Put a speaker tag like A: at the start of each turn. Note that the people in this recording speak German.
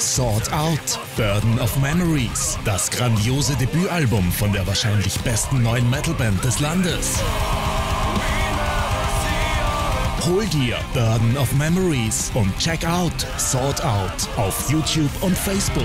A: Sort Out, Burden of Memories, das grandiose Debütalbum von der wahrscheinlich besten neuen Metalband des Landes. Hol dir Burden of Memories und check out Sort Out auf YouTube und Facebook.